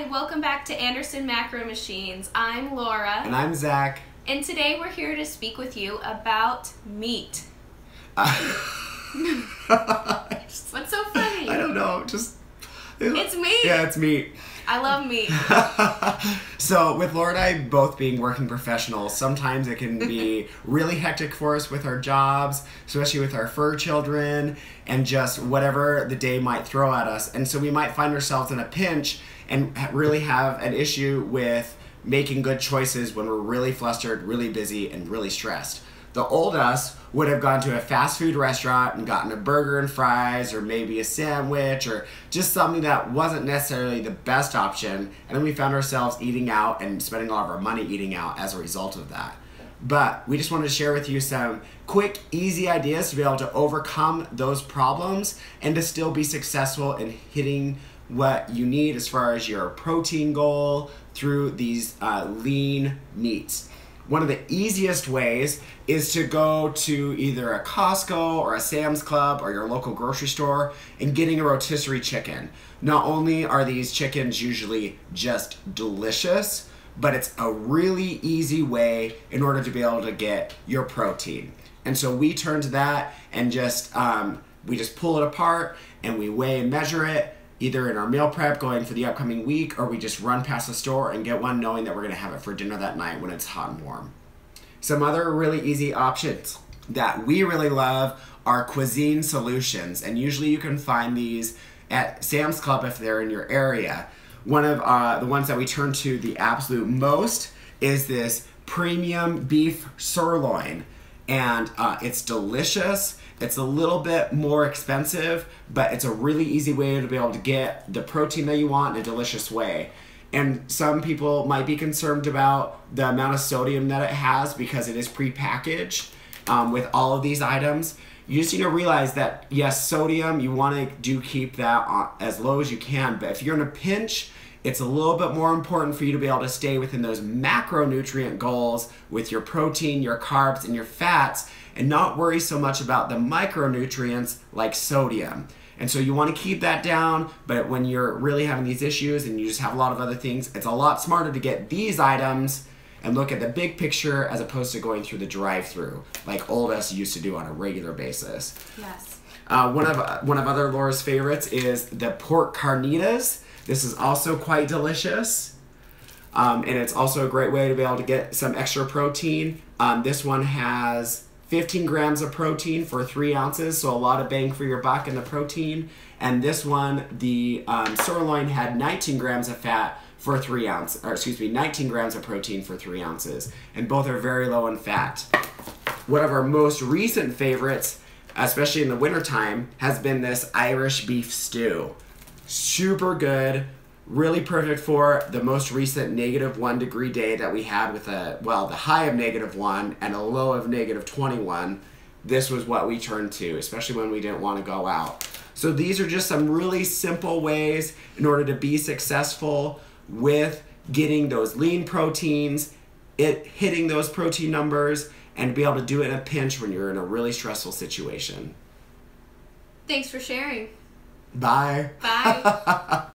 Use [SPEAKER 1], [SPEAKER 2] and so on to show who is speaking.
[SPEAKER 1] Hi, welcome back to Anderson Macro Machines. I'm Laura.
[SPEAKER 2] And I'm Zach.
[SPEAKER 1] And today we're here to speak with you about meat.
[SPEAKER 2] Uh,
[SPEAKER 1] What's so funny?
[SPEAKER 2] I don't know, just.
[SPEAKER 1] It's meat.
[SPEAKER 2] Yeah, it's meat.
[SPEAKER 1] I love meat.
[SPEAKER 2] so, with Laura and I both being working professionals, sometimes it can be really hectic for us with our jobs, especially with our fur children, and just whatever the day might throw at us. And so, we might find ourselves in a pinch and really have an issue with making good choices when we're really flustered, really busy, and really stressed. The old us would have gone to a fast food restaurant and gotten a burger and fries, or maybe a sandwich, or just something that wasn't necessarily the best option. And then we found ourselves eating out and spending all of our money eating out as a result of that. But we just wanted to share with you some quick, easy ideas to be able to overcome those problems and to still be successful in hitting what you need as far as your protein goal through these uh, lean meats one of the easiest ways is to go to either a Costco or a Sam's Club or your local grocery store and getting a rotisserie chicken. Not only are these chickens usually just delicious, but it's a really easy way in order to be able to get your protein. And so we turn to that and just um, we just pull it apart and we weigh and measure it either in our meal prep going for the upcoming week or we just run past the store and get one knowing that we're going to have it for dinner that night when it's hot and warm. Some other really easy options that we really love are cuisine solutions, and usually you can find these at Sam's Club if they're in your area. One of uh, the ones that we turn to the absolute most is this premium beef sirloin, and uh, it's delicious it's a little bit more expensive, but it's a really easy way to be able to get the protein that you want in a delicious way. And some people might be concerned about the amount of sodium that it has because it is prepackaged um, with all of these items. You just need to realize that yes, sodium, you want to do keep that as low as you can, but if you're in a pinch, it's a little bit more important for you to be able to stay within those macronutrient goals with your protein, your carbs, and your fats, and not worry so much about the micronutrients like sodium. And so you want to keep that down, but when you're really having these issues and you just have a lot of other things, it's a lot smarter to get these items and look at the big picture as opposed to going through the drive-through like old us used to do on a regular basis.
[SPEAKER 1] Yes.
[SPEAKER 2] Uh, one of one of other Laura's favorites is the pork carnitas. This is also quite delicious. Um, and it's also a great way to be able to get some extra protein. Um, this one has 15 grams of protein for three ounces, so a lot of bang for your buck in the protein. And this one, the um, sirloin had 19 grams of fat for three ounces, or excuse me, 19 grams of protein for three ounces. And both are very low in fat. One of our most recent favorites, especially in the wintertime, has been this Irish beef stew. Super good, really perfect for the most recent negative one degree day that we had with a, well, the high of negative one and a low of negative 21. This was what we turned to, especially when we didn't want to go out. So these are just some really simple ways in order to be successful with getting those lean proteins, it hitting those protein numbers, and be able to do it in a pinch when you're in a really stressful situation.
[SPEAKER 1] Thanks for sharing.
[SPEAKER 2] Bye.
[SPEAKER 1] Bye.